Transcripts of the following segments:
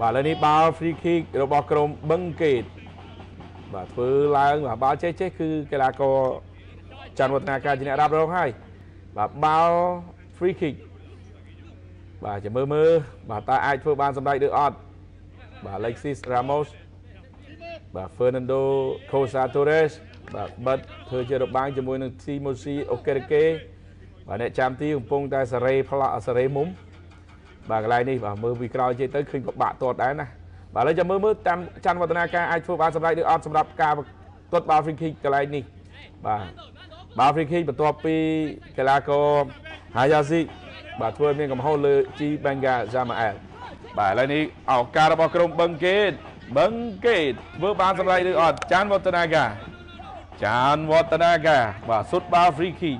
បាទឥឡូវនេះបាល់ free kick របស់ក្រុមបឹងកេតបាទធ្វើឡើងបាទបាល់ចេះចេះគឺកីឡាករច័ន្ទវឌ្ឍនាការជាអ្នករ៉ាប់រងហើយបាទបាល់ free kick បាទចាំមើលមើលបាទតើអាចធ្វើបានសម្រេចឬអត់បាទ Alexis Ramos បាទ Fernando Costa Torres បាទបិទធ្វើជារបាំងជាមួយនឹង Timosi Okereke បាទអ្នកចាំទីកំពុងតែសេរីផ្លាក់សេរីមុំ បាទកន្លែងនេះបាទមើលពីក្រោយជិះទៅឃើញពិបាកទាត់ដែរណាបាទឥឡូវចាំមើលមើលតាមច័ន្ទវឌ្ឍនាការអាចធ្វើបានសម្រេចឬអត់សម្រាប់ការទាត់បាល់ free kick កន្លែងនេះបាទបាល់ free kick បន្ទាប់ពីកីឡាករ Hayashi បាទធ្វើមានកំហុសលើ G Benga Zamael បាទឥឡូវនេះឱកាសរបស់ក្រុមបឹងកេតបឹងកេតធ្វើបានសម្រេចឬអត់ចាន់វឌ្ឍនាការចាន់វឌ្ឍនាការបាទសុតបាល់ free kick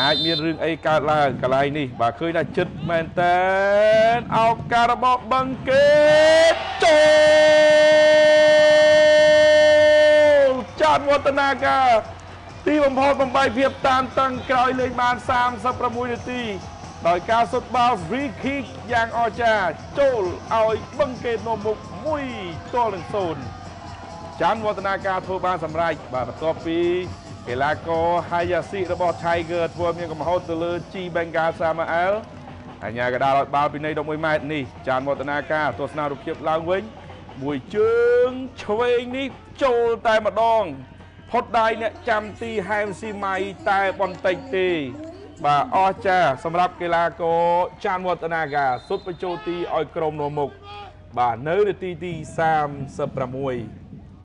អាចមានរឿងអីកើតឡើងកន្លែងនេះបាទឃើញថាចិត្តមែនតើឱកាសរបស់បឹងកេតចូលចាន់វឌ្ឍនាការទីបំផុតបំបីភាពតាមតឹងក្រោយលេងបាន36នាទីដោយការសុតបាល់ free kick យ៉ាងអស្ចារ្យចូលឲ្យបឹងកេតនៅមុខ1ទល់នឹង0ចាន់វឌ្ឍនាការធ្វើបានសម្រេចបាទបន្ទាប់ពី កីឡាករ Hayashi របស់ Tiger ធ្វើមានកំហុសទៅលើ G Bengal Samael អញ្ញាកដាលឲ្យបាល់ពីនៃ11ម៉ែត្រនេះចាន់វឌ្ឍនាការទស្សនារូបភាពឡើងវិញមួយជើងឆ្វេងនេះចូលតែម្ដងផុតដៃអ្នកចាំទីហែមស៊ីម៉ៃតែបន្តិចទេបាទអស្ចារ្យសម្រាប់កីឡាករចាន់វឌ្ឍនាការសុទ្ធបញ្ចូលទីឲ្យក្រុមនៅមុខបាទនៅនាទីទី36